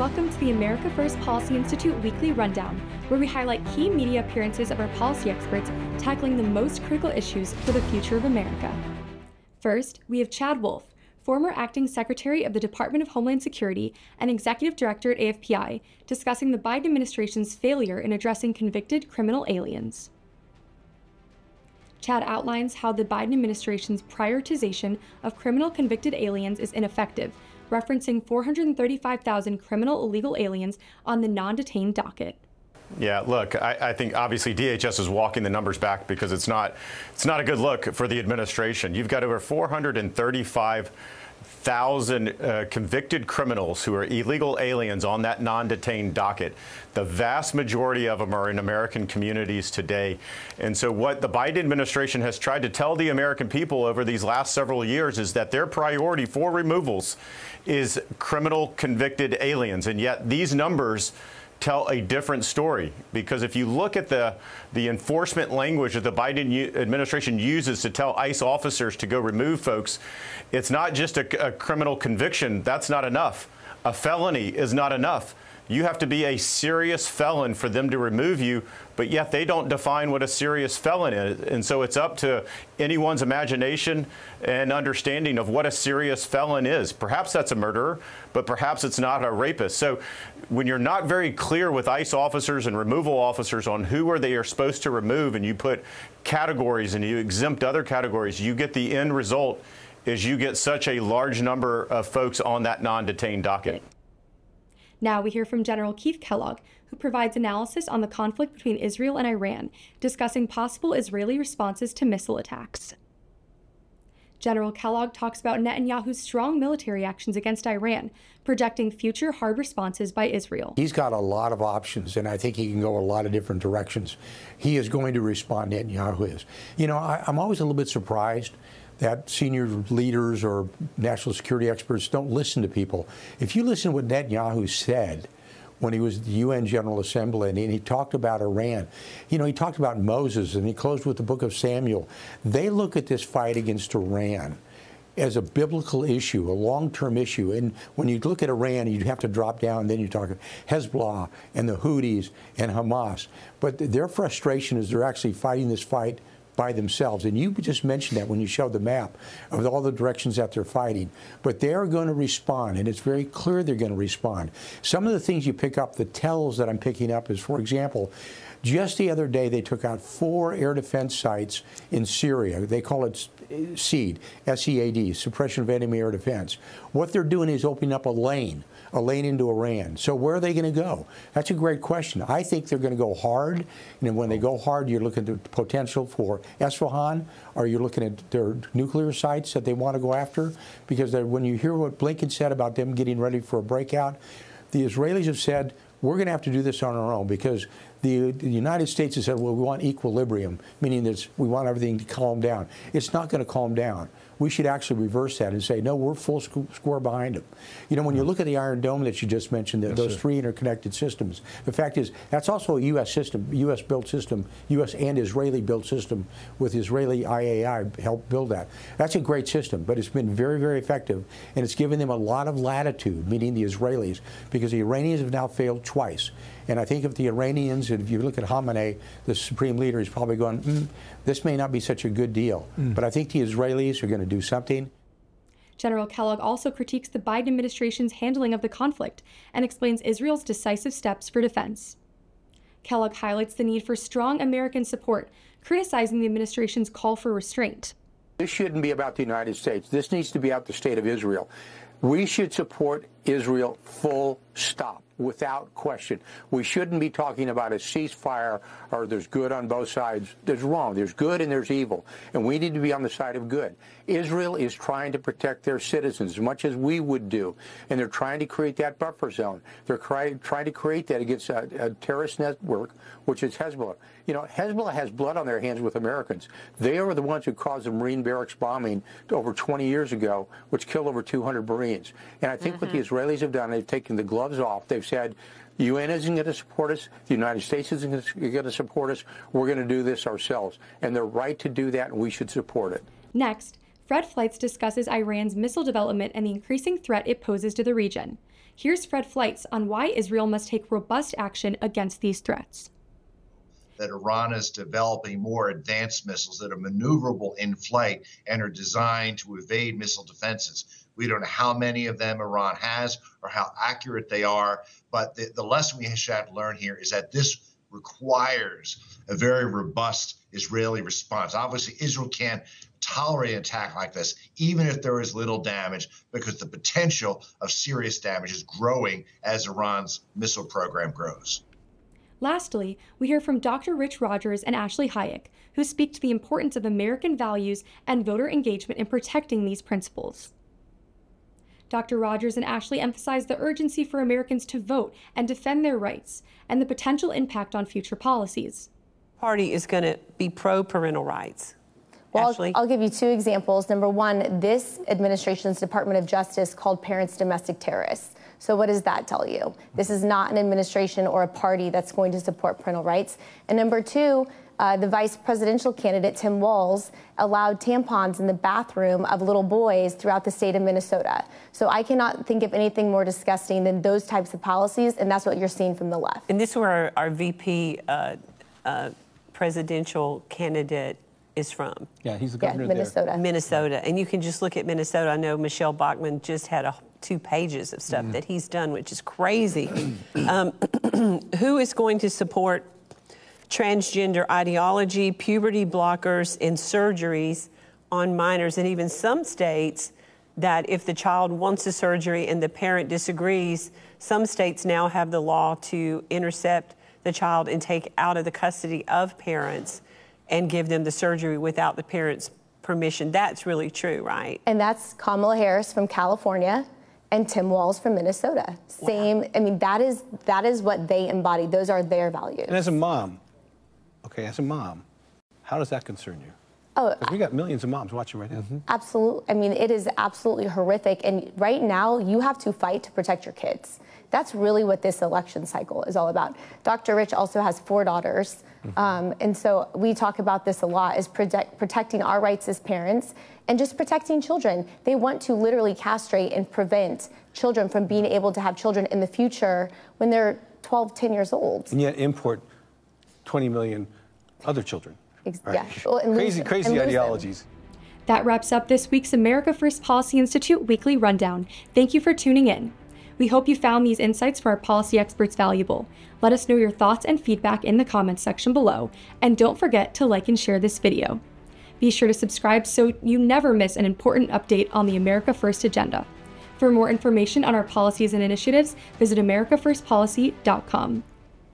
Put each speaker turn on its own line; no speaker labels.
Welcome to the America First Policy Institute weekly rundown, where we highlight key media appearances of our policy experts tackling the most critical issues for the future of America. First, we have Chad Wolf, former acting secretary of the Department of Homeland Security and executive director at AFPI, discussing the Biden administration's failure in addressing convicted criminal aliens. Chad outlines how the Biden administration's prioritization of criminal convicted aliens is ineffective referencing 435,000 criminal illegal aliens on the non detained docket.
Yeah, look, I, I, think obviously DHS is walking the numbers back because it's not it's not a good look for the administration. You've got over 435 thousand uh, convicted criminals who are illegal aliens on that non-detained docket. The vast majority of them are in American communities today. And so what the Biden administration has tried to tell the American people over these last several years is that their priority for removals is criminal convicted aliens. And yet these numbers tell a different story because if you look at the the enforcement language that the Biden administration uses to tell ICE officers to go remove folks, it's not just a, a criminal conviction. That's not enough. A felony is not enough. You have to be a serious felon for them to remove you, but yet they don't define what a serious felon is. And so it's up to anyone's imagination and understanding of what a serious felon is. Perhaps that's a murderer, but perhaps it's not a rapist. So when you're not very clear with ICE officers and removal officers on who are they are supposed to remove and you put categories and you exempt other categories, you get the end result is you get such a large number of folks on that non-detained docket.
Now we hear from General Keith Kellogg, who provides analysis on the conflict between Israel and Iran, discussing possible Israeli responses to missile attacks. General Kellogg talks about Netanyahu's strong military actions against Iran, projecting future hard responses by Israel.
He's got a lot of options, and I think he can go a lot of different directions. He is going to respond, Netanyahu is. You know, I, I'm always a little bit surprised that senior leaders or national security experts don't listen to people. If you listen to what Netanyahu said, when he was at the UN General Assembly and he talked about Iran. You know, he talked about Moses and he closed with the book of Samuel. They look at this fight against Iran as a biblical issue, a long-term issue. And when you look at Iran, you have to drop down. Then you talk Hezbollah and the Houthis and Hamas. But their frustration is they're actually fighting this fight by themselves. And you just mentioned that when you showed the map of all the directions that they're fighting. But they're going to respond, and it's very clear they're going to respond. Some of the things you pick up, the tells that I'm picking up is, for example, just the other day, they took out four air defense sites in Syria. They call it uh, SEAD, S-E-A-D, Suppression of Enemy Air Defense. What they're doing is opening up a lane a lane into Iran. So where are they going to go? That's a great question. I think they're going to go hard. And when they go hard, you're looking at the potential for Esfahan, or you're looking at their nuclear sites that they want to go after. Because when you hear what Blinken said about them getting ready for a breakout, the Israelis have said, we're going to have to do this on our own because the, the, United States has said, well, we want equilibrium, meaning that we want everything to calm down. It's not going to calm down we should actually reverse that and say, no, we're full score behind them. You know, when you look at the Iron Dome that you just mentioned, yes, those sir. three interconnected systems, the fact is that's also a U.S. system, U.S. built system, U.S. and Israeli built system with Israeli IAI helped build that. That's a great system, but it's been very, very effective, and it's given them a lot of latitude, meaning the Israelis, because the Iranians have now failed twice. And I think if the Iranians, if you look at Khamenei, the supreme leader, is probably going, mm, this may not be such a good deal. Mm. But I think the Israelis are going to do something.
General Kellogg also critiques the Biden administration's handling of the conflict and explains Israel's decisive steps for defense. Kellogg highlights the need for strong American support, criticizing the administration's call for restraint.
This shouldn't be about the United States. This needs to be about the state of Israel. We should support Israel full stop without question. We shouldn't be talking about a ceasefire or there's good on both sides. There's wrong. There's good and there's evil. And we need to be on the side of good. Israel is trying to protect their citizens as much as we would do. And they're trying to create that buffer zone. They're trying to create that against a, a terrorist network, which is Hezbollah. You know, Hezbollah has blood on their hands with Americans. They are the ones who caused the Marine barracks bombing over 20 years ago, which killed over 200 Marines. And I think mm-hmm. what the. Israelis have done, they've taken the gloves off. They've said, the UN isn't going to support us. The United States isn't going to support us. We're going to do this ourselves. And they're right to do that, and we should support it.
Next, Fred Fleitz discusses Iran's missile development and the increasing threat it poses to the region. Here's Fred Fleitz on why Israel must take robust action against these threats
that Iran is developing more advanced missiles that are maneuverable in flight and are designed to evade missile defenses. We don't know how many of them Iran has or how accurate they are, but the, the lesson we should learn here is that this requires a very robust Israeli response. Obviously, Israel can't tolerate an attack like this, even if there is little damage, because the potential of serious damage is growing as Iran's missile program grows.
Lastly, we hear from Dr. Rich Rogers and Ashley Hayek, who speak to the importance of American values and voter engagement in protecting these principles. Dr. Rogers and Ashley emphasized the urgency for Americans to vote and defend their rights and the potential impact on future policies.
Party is going to be pro parental rights.
Well, I'll, I'll, give you two examples. Number one, this administration's Department of Justice called parents domestic terrorists. So, what does that tell you? This is not an administration or a party that's going to support parental rights. And number two, uh, the vice presidential candidate, Tim Walz, allowed tampons in the bathroom of little boys throughout the state of Minnesota. So I cannot think of anything more disgusting than those types of policies, and that's what you're seeing from the left.
And this is where our, our VP uh, uh, presidential candidate is from.
Yeah, he's the governor
yeah, Minnesota.
There. Minnesota. And you can just look at Minnesota. I know Michelle Bachmann just had a, two pages of stuff mm. that he's done, which is crazy. um, who is going to support transgender ideology, puberty blockers, and surgeries on minors. And even some states that if the child wants a surgery and the parent disagrees, some states now have the law to intercept the child and take out of the custody of parents and give them the surgery without the parents' permission. That's really true, right?
And that's Kamala Harris from California and Tim Walz from Minnesota. Same, wow. I mean, that is that is what they embody. Those are their values.
And as a mom, Okay, as a mom, how does that concern you?
Oh,
we got millions of moms watching right now.
Mm-hmm. Absolutely. I mean, it is absolutely horrific. And right now, you have to fight to protect your kids. That's really what this election cycle is all about. Dr. Rich also has four daughters. Mm-hmm. Um, and so we talk about this a lot is protect, protecting our rights as parents and just protecting children. They want to literally castrate and prevent children from being able to have children in the future when they're 12, 10 years old.
And yet import 20 million other children.
Right? Yeah. Well,
crazy, crazy ideologies.
That wraps up this week's America First Policy Institute weekly rundown. Thank you for tuning in. We hope you found these insights for our policy experts valuable. Let us know your thoughts and feedback in the comments section below, and don't forget to like and share this video. Be sure to subscribe so you never miss an important update on the America First agenda. For more information on our policies and initiatives, visit americafirstpolicy.com.